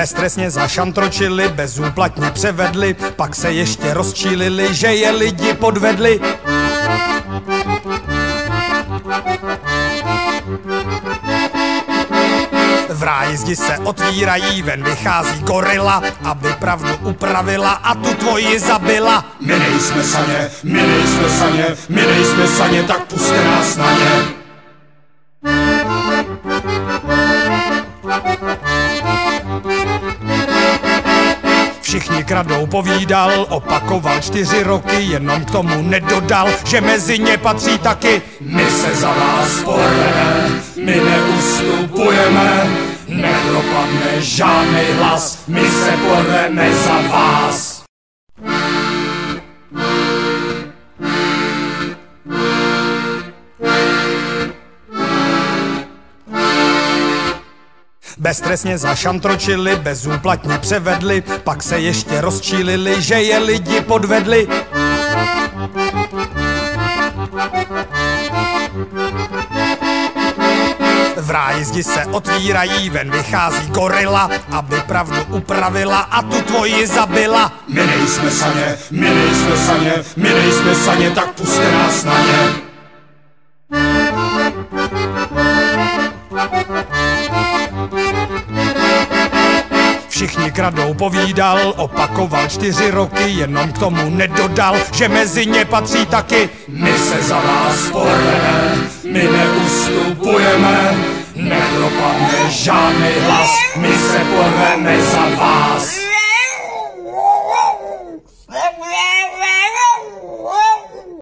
Beztresně zašantročili, bezúplatně převedli, pak se ještě rozčílili, že je lidi podvedli. V ráji zdi se otvírají, ven vychází gorila, aby pravdu upravila a tu tvoji zabila. My nejsme saně, my nejsme saně, my nejsme saně, tak puste nás na ně. Všichni kradou povídal, opakoval čtyři roky, jenom k tomu nedodal, že mezi ně patří taky. My se za vás porveme, my neustupujeme, nepropadne žádný hlas, my se porveme za vás. Beztresně zašantročili, bezúplatně převedli, pak se ještě rozčílili, že je lidi podvedli. V ráji zdi se otvírají, ven vychází gorila, aby pravdu upravila a tu tvoji zabila. My nejsme saně, my nejsme saně, my nejsme saně, tak puste nás na ně. Všichni kradou povídal, opakoval čtyři roky, jenom k tomu nedodal, že mezi ně patří taky. My se za vás porveme, my neustupujeme, nepropadne žádný hlas, my se porveme za vás.